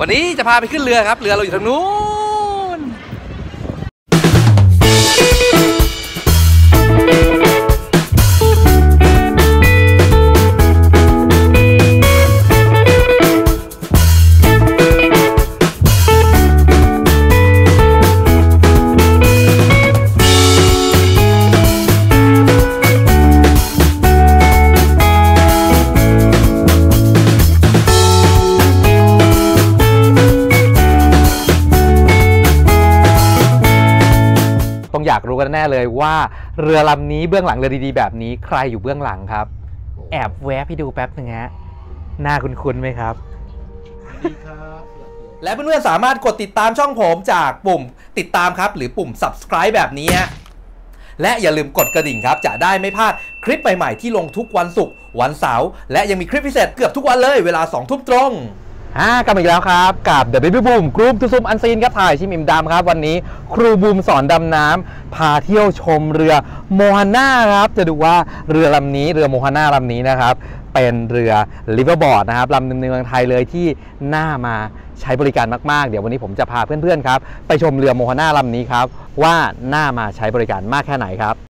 วันนี้จะพาไปขึ้นเรือครับ เรือเราอยู่ทางนู้ากรู้กันแน่เลยว่าเรือลำนี้เบื้องหลังเรือดีๆแบบนี้ใครอยู่เบื้องหลังครับ แอบแวะไปดูแป๊บนึงฮะหน้าคุ้นๆไหมครับ และเพื่อนๆสามารถกดติดตามช่องผมจากปุ่มติดตามครับ หรือปุ่ม subscribe แบบนี้ฮะและอย่าลืมกดกระดิ่งครับ จะได้ไม่พลาดคลิปใหม่ๆที่ลงทุกวันศุกร์วันเสาร์และยังมีคลิปพิเศษเกือบทุกวันเลย เวลา2ทุ่มตรง อ่ากลับมาอีกแล้วครับ กับ The Baby Boom กรุ๊ปทุซุมอันซีนครับถ่ายชิมอิมดำครับ วันนี้ครูบูมสอนดำน้ำพาเที่ยวชมเรือโมฮาน่าครับ จะดูว่าเรือลำนี้เรือโมฮาน่าลำนี้นะครับ เป็นเรือลิเวอร์บอร์ดนะครับลำหนึ่งในเมืองไทยเลยที่น่ามาใช้บริการมาก ๆ เดี๋ยววันนี้ผมจะพาเพื่อน ๆ ครับ ไปชมเรือโมฮาน่าลำนี้ครับ ว่าน่ามาใช้บริการมากแค่ไหนครับ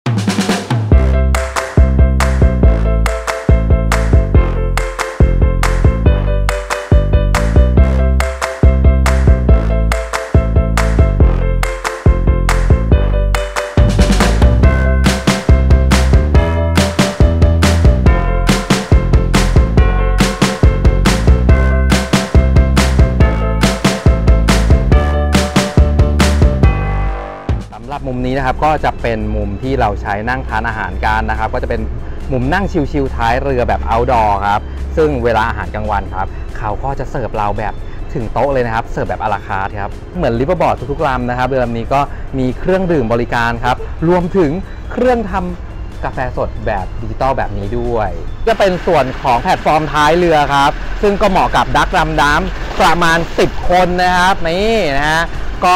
นี้นะครับก็จะเป็นมุมที่เราใช้นั่งทานอาหารกันนะครับ ก็จะเป็นมุมนั่งชิลๆท้ายเรือแบบ outdoor ครับซึ่งเวลาอาหารกลางวันครับ เขาก็จะเสิร์ฟเราแบบถึงโต๊ะเลยนะครับ เสิร์ฟแบบ a la carte ครับ เหมือน liveaboard ทุกๆลำนะครับเรือลำนี้ก็มีเครื่องดื่มบริการครับ รวมถึงเครื่องทำกาแฟสดแบบดิจิตอลแบบนี้ด้วย จะเป็นส่วนของแพลตฟอร์มท้ายเรือครับ ซึ่งก็เหมาะกับนักดำน้ำประมาณ 10 คนนะครับนี่นะฮะก็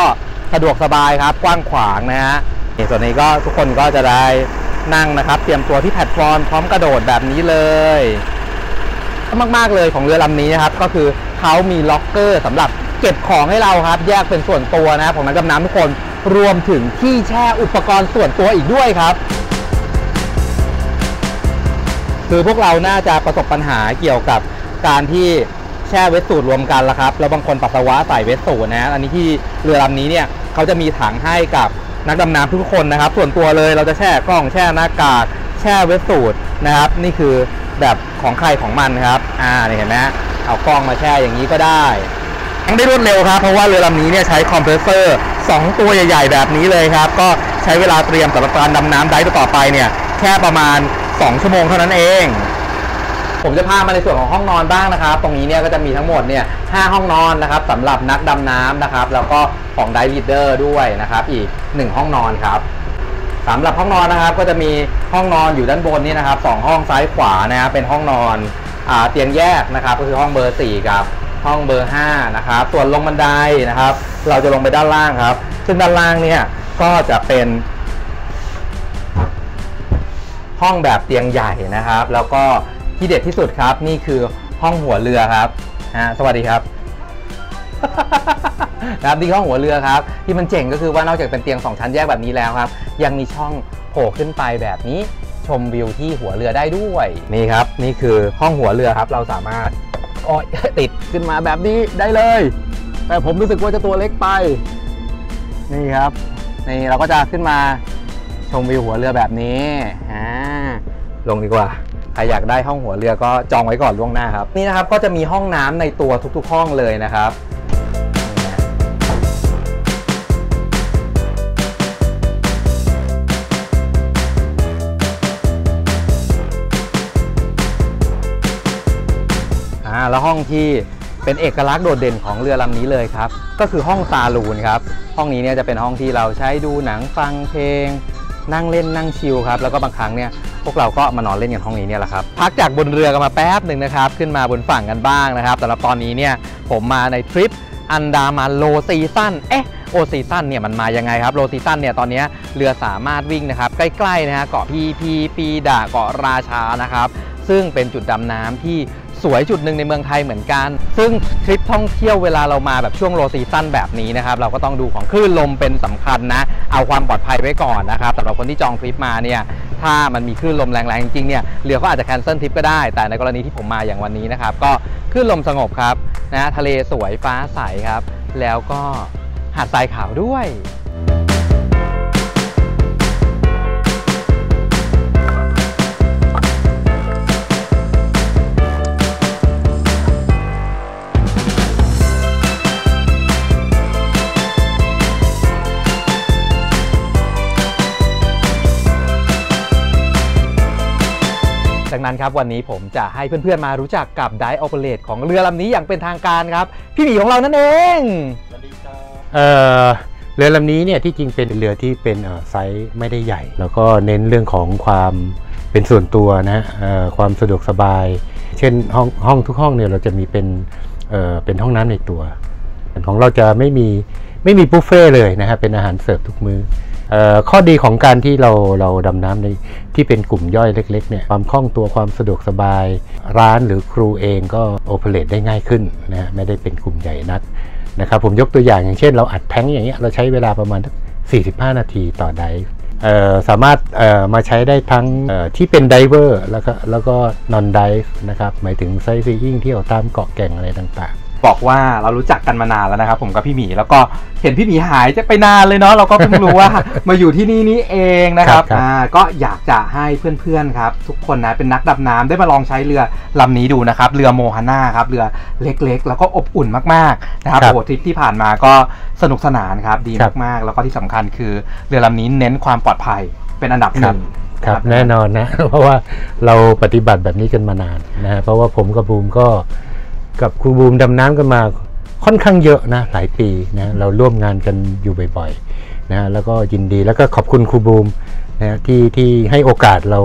สะดวกสบายครับกว้างขวางนะฮะนี่ส่วนนี้ก็ทุกคนก็จะได้นั่งนะครับ เตรียมตัวที่แพลตฟอร์มพร้อมกระโดดแบบนี้เลยมากๆเลยของเรือลำนี้นะครับ ก็คือเขามีล็อกเกอร์สำหรับเก็บของให้เราครับ แยกเป็นส่วนตัวนะของนักดำน้ำทุกคนรวมถึงที่แช่อุปกรณ์ส่วนตัวอีกด้วยครับ คือพวกเราน่าจะประสบปัญหาเกี่ยวกับการที่แช่เวสสูตรรวมกันละครับ แล้วบางคนปัสสาวะใส่เวสสูตรนะ อันนี้ที่เรือลำนี้เนี่ย เขาจะมีถังให้กับนักดำน้ำทุกคนนะครับ ส่วนตัวเลยเราจะแช่กล้องแช่หน้ากากแช่เวสสูตรนะครับ นี่คือแบบของใครของมันครับ อ่านี่เห็นไหมเอากล้องมาแช่อย่างนี้ก็ได้ยังได้รวดเร็วครับ เพราะว่าเรือลำนี้เนี่ยใช้คอมเพรสเซอร์ 2 ตัวใหญ่ๆ แบบนี้เลยครับ ก็ใช้เวลาเตรียมสำหรับการดำน้ำได้ต่อไปเนี่ยแค่ประมาณ 2 ชั่วโมงเท่านั้นเอง ผมจะพามาในส่วนของห้องนอนบ้างนะครับ ตรงนี้เนี่ยก็จะมีทั้งหมดเนี่ย5ห้องนอนนะครับสำหรับนักดำน้ำนะครับ แล้วก็ของไดวีเดอร์ด้วยนะครับอีก 1 ห้องนอนครับสำหรับห้องนอนนะครับก็จะมีห้องนอนอยู่ด้านบนนี่นะครับสองห้องซ้ายขวานะครับเป็นห้องนอนอเตียงแยกนะครับก็คือห้องเบอร์4กับห้องเบอร์5นะครับส่วนลงบันไดนะครับ เราจะลงไปด้านล่างครับ ซึ่งด้านล่างเนี่ยก็จะเป็น ห้องแบบเตียงใหญ่นะครับ แล้วก็ ที่เด็ดที่สุดครับ นี่คือห้องหัวเรือครับฮะสวัสดีครับนะครับนี่ห้องหัวเรือครับ ที่มันเจ๋งก็คือว่านอกจากเป็นเตียงสองชั้นแยกแบบนี้แล้วครับ ยังมีช่องโผล่ขึ้นไปแบบนี้ชมวิวที่หัวเรือได้ด้วยนี่ครับ นี่คือห้องหัวเรือครับ เราสามารถอ้ยติดขึ้นมาแบบนี้ได้เลย แต่ผมรู้สึกว่าจะตัวเล็กไป นี่ครับ นี่เราก็จะขึ้นมาชมวิวหัวเรือแบบนี้อ่าลงดีกว่า ใครอยากได้ห้องหัวเรือก็จองไว้ก่อนล่วงหน้าครับ นี่นะครับก็จะมีห้องน้ำในตัวทุกๆ ห้องเลยนะครับอ่าแล้วห้องที่เป็นเอกลักษณ์โดดเด่นของเรือลำนี้เลยครับ ก็คือห้อง saloon ครับ ห้องนี้เนี่ยจะเป็นห้องที่เราใช้ดูหนังฟังเพลง นั่งเล่นนั่งชิลครับ แล้วก็บางครั้งเนี่ย พวกเราก็มานอนเล่นกันห้องนี้เนี่ยแหละครับพักจากบนเรือกันมาแป๊บหนึ่งนะครับขึ้นมาบนฝั่งกันบ้างนะครับสำหรับตอนนี้เนี่ยผมมาในทริปอันดามัน low season เอ๊ะ low season เนี่ยมันมายังไงครับ low season เนี่ยตอนนี้เรือสามารถวิ่งนะครับใกล้ๆนะฮะเกาะพีพีบิดะเกาะราชานะครับซึ่งเป็นจุดดำน้ำที่สวยจุดหนึ่งในเมืองไทยเหมือนกัน ซึ่งทริปท่องเที่ยวเวลาเรามาแบบช่วง low season แบบนี้นะครับ เราก็ต้องดูของคลื่นลมเป็นสำคัญนะ เอาความปลอดภัยไว้ก่อนนะครับสำหรับคนที่จองทริปมาเนี่ย ถ้ามันมีคลื่นลมแรงๆจริงๆเนี่ยเรือก็อาจจะ cancel ทริปก็ได้ แต่ในกรณีที่ผมมาอย่างวันนี้นะครับก็คลื่นลมสงบครับนะทะเลสวยฟ้าใสครับ แล้วก็หาดทรายขาวด้วย ดังนั้นครับวันนี้ผมจะให้เพื่อนๆมารู้จักกับ dive operator ของเรือลำนี้อย่างเป็นทางการครับ พี่หมีของเรานั่นเองเอ่อเรือลำนี้เนี่ยที่จริงเป็นเรือที่เป็นไซส์ไม่ได้ใหญ่ แล้วก็เน้นเรื่องของความเป็นส่วนตัวนะเอ่อความสะดวกสบาย เช่นห้องห้องทุกห้องเนี่ยเราจะมีเป็นเอ่อเป็นห้องน้ำในตัว ของเราจะไม่มีไม่มีบุฟเฟต์เลยนะฮะเป็นอาหารเสิร์ฟทุกมื้อเอ่อ ข้อดีของการที่เราเราดำน้ำในที่เป็นกลุ่มย่อยเล็กๆเนี่ยความคล่องตัวความสะดวกสบาย ร้านหรือครูเองก็โอเปเรตได้ง่ายขึ้นนะฮะไม่ได้เป็นกลุ่มใหญ่นักนะครับผมยกตัวอย่างอย่างเช่น เราอัดแท้งอย่างเงี้ยเราใช้เวลาประมาณสัก45 นาทีต่อไดสามารถมาใช้ได้ทั้งที่เป็นไดเวอร์แล้วก็แล้วก็นอนไดฟ์นะครับหมายถึงไซซีอิงเที่ยวตามเกาะแก่งอะไรต่าง บอกว่าเรารู้จักกันมานานแล้วนะครับผมกับพี่หมีแล้วก็เห็นพี่หมีหายจะไปนานเลยเนาะเราก็เพิ่งรู้ว่ามาอยู่ที่นี่นี่เองนะครับอ่าก็อยากจะให้เพื่อนๆครับ ทุกคนนะเป็นนักดำน้ำได้มาลองใช้เรือลำนี้ดูนะครับเรือโมฮาน่าครับเรือเล็กๆ แล้วก็อบอุ่นมากๆนะครับโอ้โหทริปที่ผ่านมาก็สนุกสนานครับดีมากๆ แล้วก็ที่สำคัญคือเรือลำนี้เน้นความปลอดภัยเป็นอันดับหนึ่งๆครับแน่นอนนะ เพราะว่าเราปฏิบัติแบบนี้กันมานานนะฮะเพราะว่าผมกับบูมก็ กับครูบูมดำน้ำกันมาค่อนข้างเยอะนะหลายปีนะเราร่วมงานกันอยู่บ่อยๆนะแล้วก็ยินดีแล้วก็ขอบคุณครูบูมนะที่ที่ให้โอกาสเรา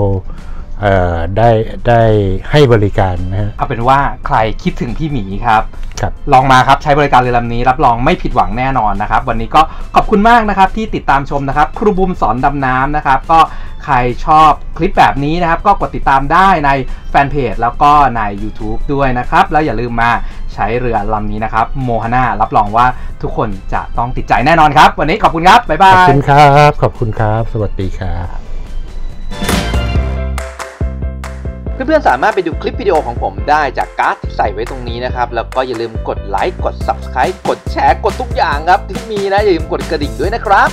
ได้ได้ให้บริการนะฮะเอาเป็นว่าใครคิดถึงพี่หมีครับครับ ลองมาครับใช้บริการเรือลำนี้ รับรองไม่ผิดหวังแน่นอนนะครับ วันนี้ก็ขอบคุณมากนะครับที่ติดตามชมนะครับ ครูบุมสอนดำน้ำนะครับ ก็ใครชอบคลิปแบบนี้นะครับ ก็กดติดตามได้ในแฟนเพจแล้วก็ใน YouTube ด้วยนะครับ แล้วอย่าลืมมาใช้เรือลำนี้นะครับ โมอาน่ารับรองว่าทุกคนจะต้องติดใจแน่นอนครับ วันนี้ขอบคุณครับบ๊ายบายขอบคุณครับ ขอบคุณครับ สวัสดีครับ เพื่อนๆสามารถไปดูคลิปวิดีโอของผมได้จากการ์ดที่ใส่ไว้ตรงนี้นะครับ แล้วก็อย่าลืมกดไลค์กด Subscribe กดแชร์กดทุกอย่างครับที่มีนะอย่าลืมกดกระดิ่งด้วยนะครับ